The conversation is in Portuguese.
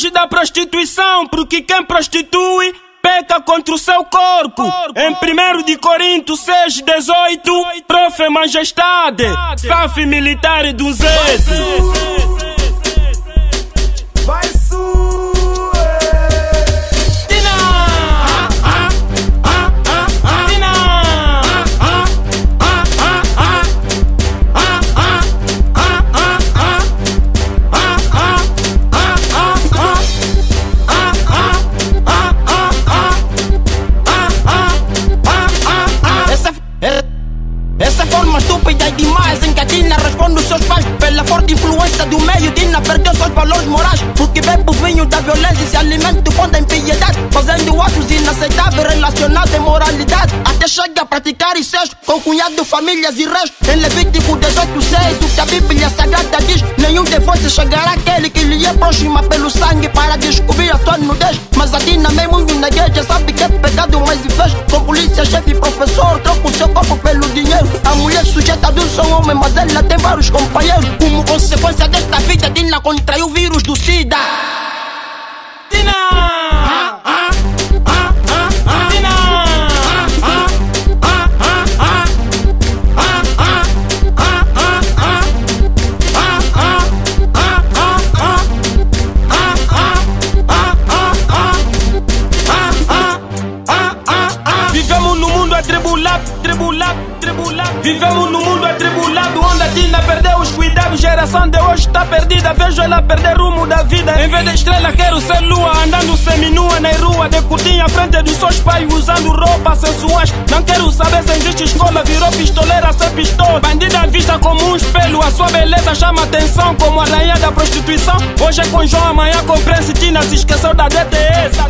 Fuge da prostituição, porque quem prostitui peca contra o seu corpo. Em 1 de Corinto 6, 18, profe majestade, staff militar do Zete. Forte influência do meio Dina perdeu seus valores morais. Porque bebe o vinho da violência e se alimenta quando a impiedade Fazendo atos inaceitáveis relacionados à imoralidade Até chega a praticar incesto com cunhado, famílias e resto Em Levítico 18, 6, o que a Bíblia Sagrada diz. Nenhum de vós chegará aquele que lhe é próximo pelo sangue Para descobrir a sua nudez. Mas a Dina mesmo na igreja é pecado mas fez Com polícia, chefe e professor. Troca o seu corpo pelo dinheiro. A mulher sujeita do seu homem mas ela tem vários companheiros. Como consequência desta vida, Dina contraiu o vírus do SIDA. Vivemos no mundo atribulado onde a Dina perdeu os cuidados. Geração de hoje está perdida. Vejo ela perder rumo da vida. Em vez de estrela, quero ser lua. Andando seminua na rua. De curtinha à frente dos seus pais. Usando roupas sensuais. Não quero saber se existe escola. Virou pistoleira sem pistola. Bandida vista como um espelho. A sua beleza chama atenção. Como a rainha da prostituição. Hoje é com João, amanhã com Prince. Tina se esqueceu da DTS,